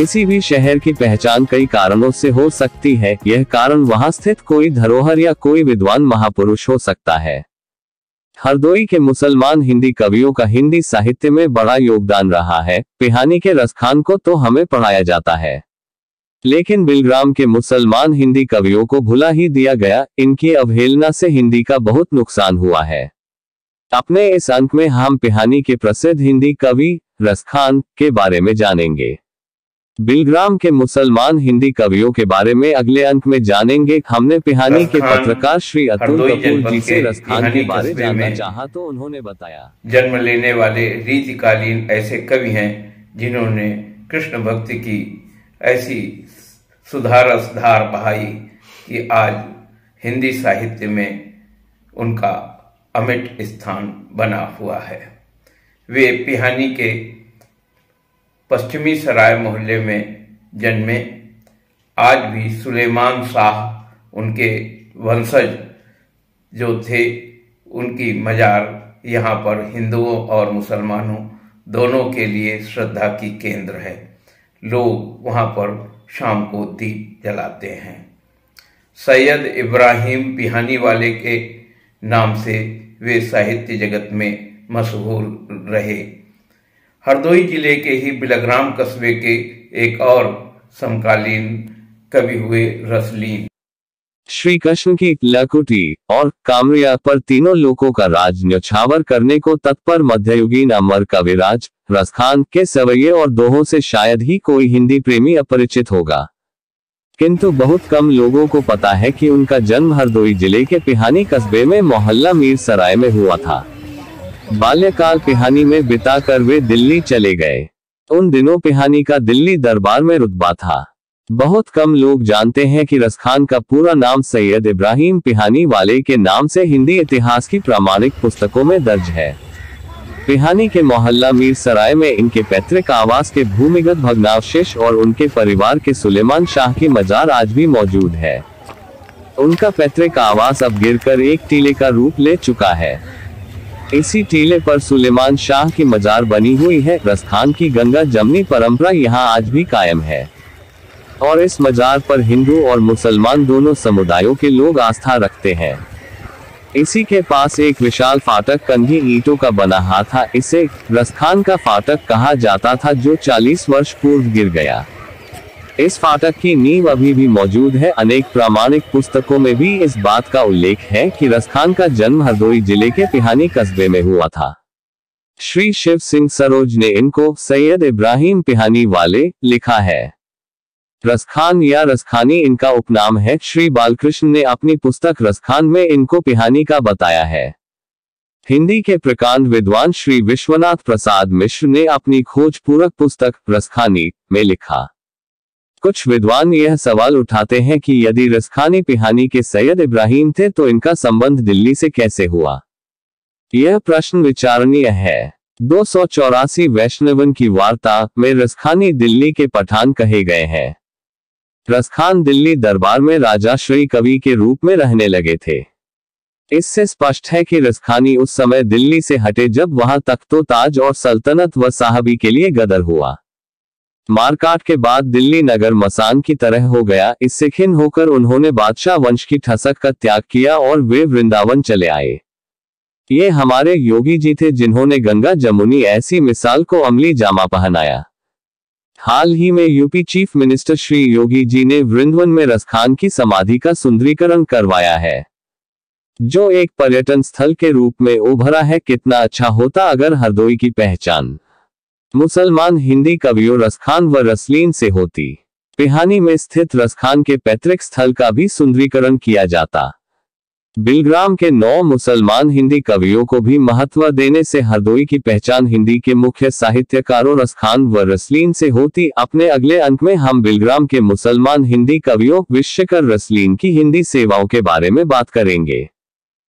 किसी भी शहर की पहचान कई कारणों से हो सकती है। यह कारण वहाँ स्थित कोई धरोहर या कोई विद्वान महापुरुष हो सकता है। हरदोई के मुसलमान हिंदी कवियों का हिंदी साहित्य में बड़ा योगदान रहा है। पिहानी के रसखान को तो हमें पढ़ाया जाता है। लेकिन बिलग्राम के मुसलमान हिंदी कवियों को भुला ही दिया गया। इनकी अवहेलना से हिंदी का बहुत नुकसान हुआ है। अपने इस अंक में हम पिहानी के प्रसिद्ध हिंदी कवि, रसखान, के बारे में जानेंगे। बिलग्राम के मुसलमान हिंदी कवियों के बारे में अगले अंक में जानेंगे। हमने पिहानी के पत्रकार श्री अतुल कपूर जी से रसखान के बारे जानना में चाहा तो उन्होंने बताया। जन्म लेने वाले रीतिकालीन ऐसे कवि हैं जिन्होंने कृष्ण भक्ति की ऐसी सुधारस धार बहाई कि आज हिंदी साहित्य में उनका अमिट स्थान बना हुआ है। वे पिहानी के पश्चिमी सराय मोहल्ले में जन्मे आज भी सुलेमान शाह उनके वंशज जो थे, उनकी मजार यहाँ पर हिंदुओं और मुसलमानों दोनों के लिए श्रद्धा की केंद्र है। लोग वहाँ पर शाम को दीप जलाते हैं। सैयद इब्राहिम पिहानी वाले के नाम से वे साहित्य जगत में मशहूर रहे। हरदोई ज़िले के ही बिलग्राम कस्बे के एक और समकालीन कवि हुए रसलीन। श्री कृष्ण की लकुटी और कामरिया पर तीनों लोगों का राज न्यौछावर करने को तत्पर मध्ययुगीन अमर कविराज रसखान के सवैये और दोहों से शायद ही कोई हिंदी प्रेमी अपरिचित होगा। किंतु बहुत कम लोगों को पता है कि उनका जन्म हरदोई ज़िले के पिहानी कस्बे में मोहल्ला मीर सराय में हुआ था। बाल्यकाल पिहानी में बिताकर वे दिल्ली चले गए। उन दिनों पिहानी का दिल्ली दरबार में रुतबा था। बहुत कम लोग जानते हैं कि रसखान का पूरा नाम सैयद इब्राहिम पिहानी वाले के नाम से हिंदी इतिहास की प्रामाणिक पुस्तकों में दर्ज है। पिहानी के मोहल्ला मीर सराय में इनके पैतृक आवास के भूमिगत भग्नावशेष और उनके परिवार के सुलेमान शाह की मजार आज भी मौजूद है। उनका पैतृक आवास अब गिरकर एक टीले का रूप ले चुका है। इसी टीले पर सुलेमान शाह की मजार बनी हुई है। रसखान की गंगा जमनी परंपरा यहाँ आज भी कायम है। और इस मजार पर हिंदू और मुसलमान दोनों समुदायों के लोग आस्था रखते हैं। इसी के पास एक विशाल फाटक कंघी ईंटों का बना हाथ था। इसे रसखान का फाटक कहा जाता था, जो 40 वर्ष पूर्व गिर गया। इस फाटक की नींव अभी भी मौजूद है। अनेक प्रामाणिक पुस्तकों में भी इस बात का उल्लेख है कि रसखान का जन्म हरदोई ज़िले के पिहानी कस्बे में हुआ था। श्री शिव सिंह सरोज ने इनको सैयद इब्राहिम पिहानी वाले लिखा है। रसखान या रसखानी इनका उपनाम है। श्री बालकृष्ण ने अपनी पुस्तक रसखान में इनको पिहानी का बताया है। हिंदी के प्रकांड विद्वान श्री विश्वनाथ प्रसाद मिश्र ने अपनी खोज पूरक पुस्तक रसखानी में लिखा। कुछ विद्वान यह सवाल उठाते हैं कि यदि रसखानी पिहानी के सैयद इब्राहिम थे तो इनका संबंध दिल्ली से कैसे हुआ? यह प्रश्न विचारणीय है। दो सौ चौरासी वैष्णवन की वार्ता में रसखानी दिल्ली के पठान कहे गए हैं। रसखान दिल्ली दरबार में राजा श्री कवि के रूप में रहने लगे थे। इससे स्पष्ट है कि रसखानी उस समय दिल्ली से हटे जब वहाँ तख्तो ताज और सल्तनत व साहबी के लिए गदर हुआ। मारकाट के बाद दिल्ली नगर मसान की तरह हो गया। इससे खिन होकर उन्होंने बादशाह वंश की ठसक का त्याग किया और वे वृंदावन चले आए। ये हमारे योगी जी थे जिन्होंने गंगा जमुनी ऐसी मिसाल को अमली जामा पहनाया। हाल ही में UP chief minister Shri Yogi ji ने वृंदवन में रसखान की समाधि का सुंदरीकरण करवाया है। जो एक पर्यटन स्थल के रूप में उभरा है, कितना अच्छा होता अगर हरदोई की पहचान। मुसलमान हिंदी कवियों रसखान व रसलीन से होती। पिहानी में स्थित रसखान के पैतृक स्थल का भी सुंदरीकरण किया जाता। बिलग्राम के नौ मुसलमान हिंदी कवियों को भी महत्व देने से हरदोई की पहचान हिंदी के मुख्य साहित्यकारों रसखान व रसलीन से होती। अपने अगले अंक में हम बिलग्राम के मुसलमान हिंदी कवियों विश्वकर रसलीन की हिंदी सेवाओं के बारे में बात करेंगे।